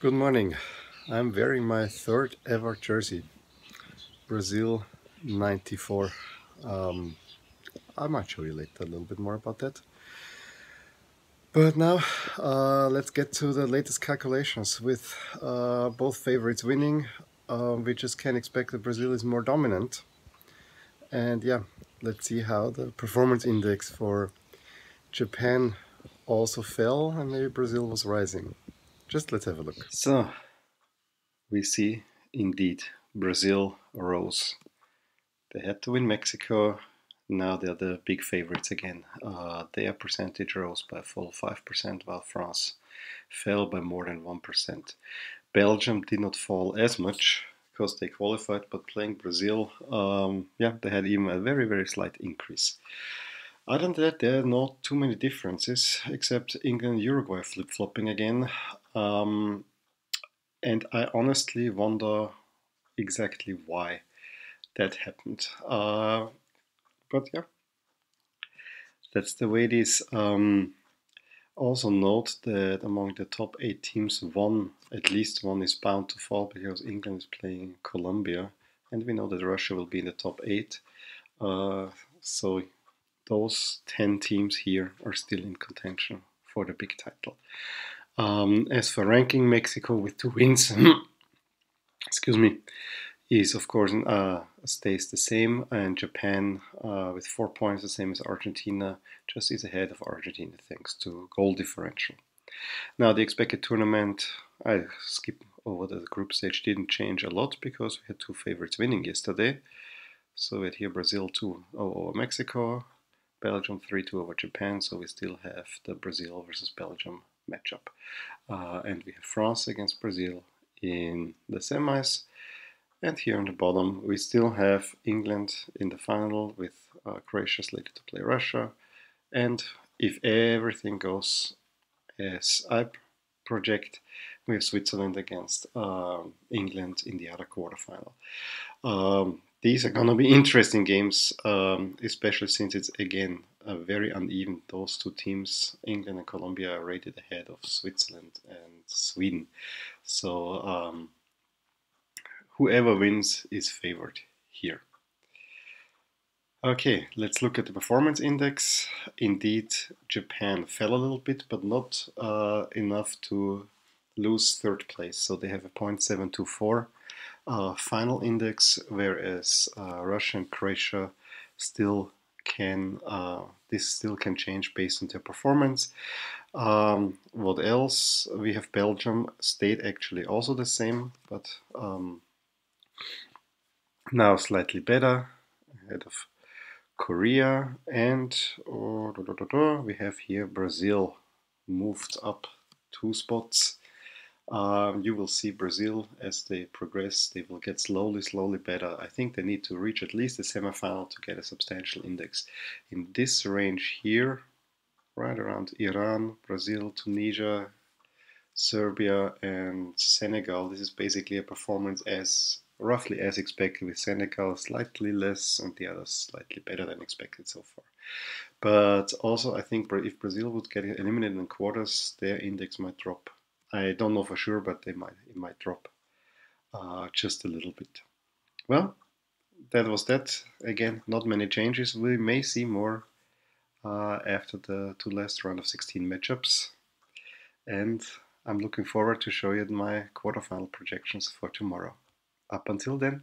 Good morning. I'm wearing my third ever jersey, Brazil 94. Um, I might show you later a little bit more about that. But now uh, let's get to the latest calculations with uh, both favorites winning. Uh, we just can't expect that Brazil is more dominant. And yeah, let's see how the performance index for Japan also fell and maybe Brazil was rising. Just let's have a look. So, we see indeed Brazil rose. They had to win Mexico. Now they're the big favorites again. Uh, their percentage rose by a full 5%, while France fell by more than 1%. Belgium did not fall as much because they qualified, but playing Brazil, um, yeah, they had even a very, very slight increase. Other than that, there are not too many differences, except England and Uruguay flip flopping again. Um, and I honestly wonder exactly why that happened. Uh, but yeah, that's the way it is. Um, also note that among the top eight teams, one, at least one, is bound to fall because England is playing Colombia, and we know that Russia will be in the top eight. Uh, so those 10 teams here are still in contention for the big title. Um, as for ranking, Mexico with two wins, excuse me, is of course uh, stays the same, and Japan uh, with four points, the same as Argentina, just is ahead of Argentina thanks to goal differential. Now the expected tournament, I skip over the group stage, didn't change a lot because we had two favorites winning yesterday. So we had here Brazil 2 over Mexico, Belgium 3-2 over Japan, so we still have the Brazil versus Belgium matchup. Uh, and we have France against Brazil in the semis. And here on the bottom, we still have England in the final with uh, Croatia slated to play Russia. And if everything goes as I project, we have Switzerland against uh, England in the other quarterfinal. Um, these are going to be interesting games, um, especially since it's again very uneven. Those two teams, England and Colombia, are rated ahead of Switzerland and Sweden. So um, whoever wins is favored here. Okay, let's look at the performance index. Indeed, Japan fell a little bit, but not uh, enough to lose third place. So they have a 0.724 uh, final index, whereas uh, Russia and Croatia still can uh, this still can change based on their performance. Um, what else? We have Belgium stayed actually also the same, but um, now slightly better ahead of Korea and oh, da, da, da, we have here Brazil moved up two spots um, you will see Brazil as they progress, they will get slowly, slowly better. I think they need to reach at least the semifinal to get a substantial index. In this range here, right around Iran, Brazil, Tunisia, Serbia, and Senegal, this is basically a performance as roughly as expected with Senegal slightly less and the others slightly better than expected so far. But also I think if Brazil would get eliminated in quarters, their index might drop I don't know for sure, but they might it might drop uh, just a little bit. Well, that was that. Again, not many changes. We may see more uh, after the two last round of 16 matchups, and I'm looking forward to show you my quarterfinal projections for tomorrow. Up until then.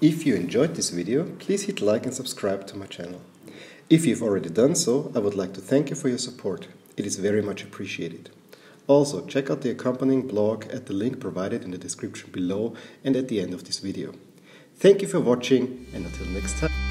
If you enjoyed this video, please hit like and subscribe to my channel. If you've already done so, I would like to thank you for your support. It is very much appreciated. Also, check out the accompanying blog at the link provided in the description below and at the end of this video. Thank you for watching and until next time.